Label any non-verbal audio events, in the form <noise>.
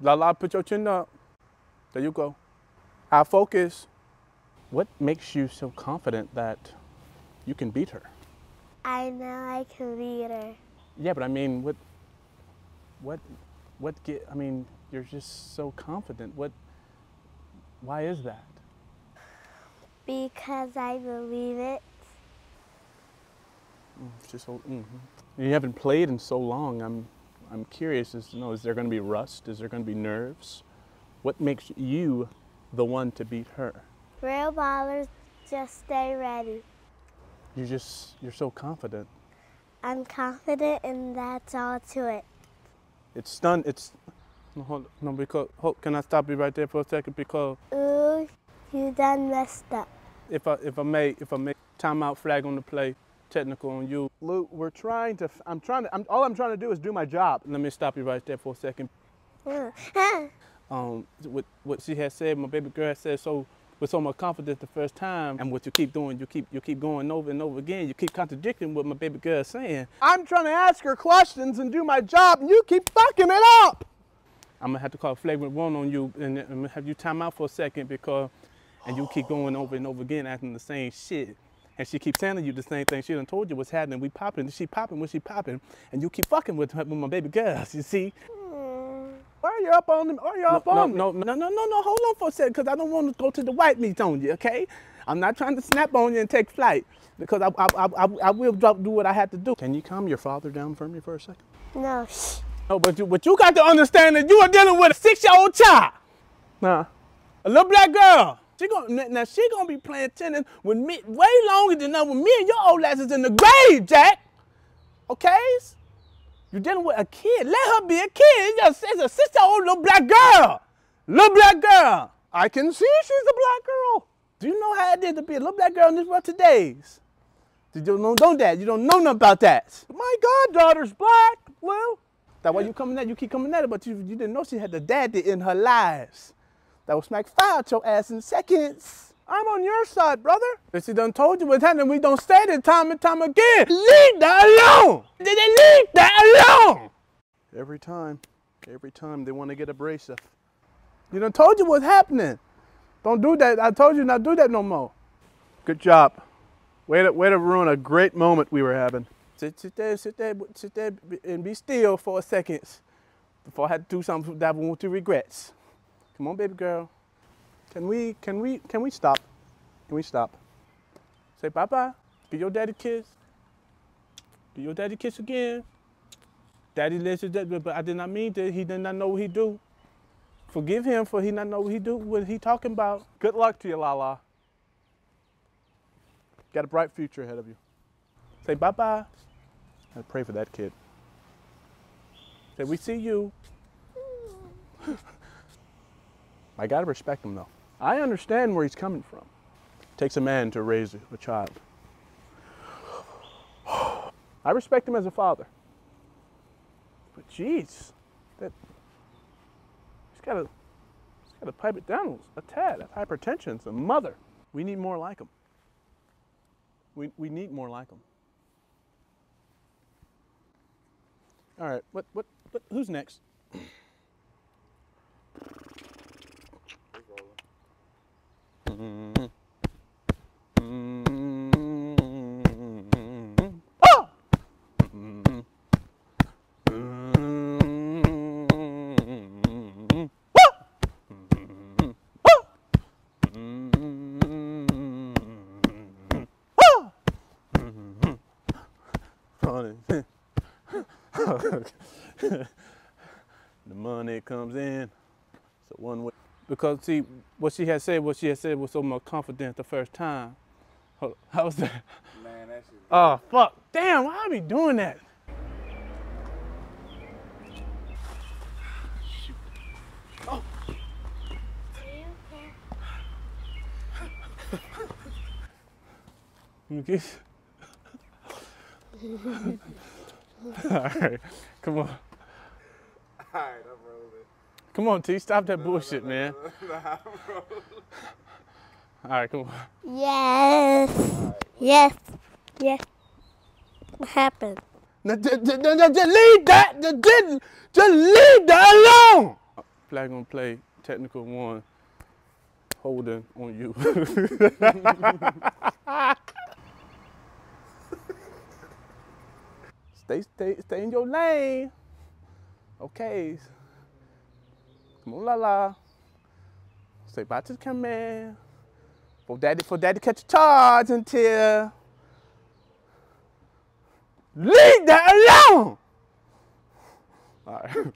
Lala, put your chin up. There you go. I focus. What makes you so confident that you can beat her? I know I can beat her. Yeah, but I mean, what, what, what get? I mean, you're just so confident. What? Why is that? Because I believe it. Mm, It's just so. mhm. You haven't played in so long. I'm, I'm curious. Is you know, is there going to be rust? Is there going to be nerves? What makes you the one to beat her? Real ballers just stay ready. You just, you're so confident. I'm confident and that's all to it. It's stun. It's. No, hold, no, because hold, can I stop you right there for a second? Because Ooh, you done messed up. if I if I may if I may timeout flag on the play, technical on you. Lou, we're trying to. I'm trying to. I'm, all I'm trying to do is do my job. Let me stop you right there for a second. Um, what what she had said, my baby girl had said so with so much confidence the first time, and what you keep doing, you keep you keep going over and over again. You keep contradicting what my baby girl is saying. I'm trying to ask her questions and do my job, and you keep fucking it up. I'm gonna have to call flagrant one on you and I'm gonna have you time out for a second because, and you keep going over and over again acting the same shit. And she keeps telling you the same thing. She done told you what's happening. We popping, she popping, when she popping, and you keep fucking with, her, with my baby girls. <laughs> You see? Why are you up on them? Why are you up no, on no, me? No, no, no, no. Hold on for a second, because I don't want to go to the white meat on you. Okay? I'm not trying to snap on you and take flight, because I, I, I, I, I will drop, do what I have to do. Can you calm your father down for me for a second? No, shh. No, but you, but you got to understand that you are dealing with a six-year-old child. Nah, a little black girl. She gonna now she gonna be playing tennis with me way longer than that with me and your old asses in the grave, Jack. Okay? You're dealing with a kid. Let her be a kid. It's a, six-year-old little black girl. Little black girl. I can see she's a black girl. Do you know how it is to be a little black girl in this world today's? You don't know, know that. You don't know nothing about that. My goddaughter's black, Lil. That's why you coming at you keep coming at her, but you, you didn't know she had the daddy in her lives. That will smack fire at your ass in seconds. I'm on your side, brother. She done told you what's happening. We don't say it time and time again. Leave that alone. Did they leave that alone? Every time, every time they want to get abrasive. You done told you what's happening. Don't do that. I told you not do that no more. Good job. Way to, way to ruin a great moment we were having. Sit, sit there, sit there, sit there, and be still for a second before I had to do something that I want to regrets. Come on, baby girl. Can we, can we, can we stop? Can we stop? Say bye bye. Give your daddy a kiss. Give your daddy a kiss again. Daddy listens, that, but I did not mean that. He did not know what he do. Forgive him for he not know what he do, what he talking about. Good luck to you, Lala. Got a bright future ahead of you. Say bye bye. I pray for that kid. Say we see you. <laughs> I gotta respect him though. I understand where he's coming from. It takes a man to raise a child. <sighs> I respect him as a father. But jeez, that he's gotta he's gotta pipe it down a tad. That hypertension's a mother. We need more like him. We, we need more like him. All right, what, what, what, who's next? The money comes in. So one way. Because see, what she had said, what she had said was so much confident the first time. <laughs> How was that? Man, that shit. Oh fuck! Damn, why I be doing that? Shoot. <laughs> Oh. Me. <laughs> All right, come on, Alright, I'm rolling. Come on, T. Stop that bullshit, man. Nah, I'm rolling. All right, come on. Yes. Yes. Yes. What happened? Now, just, just, just leave that. Just, just, just leave that alone. flag on play, technical one, holding on you. <laughs> stay, stay, stay in your lane. Okay. La la. Say bye to the cameraman. For daddy, for daddy catch a charge until. Leave that alone! All right. Mm.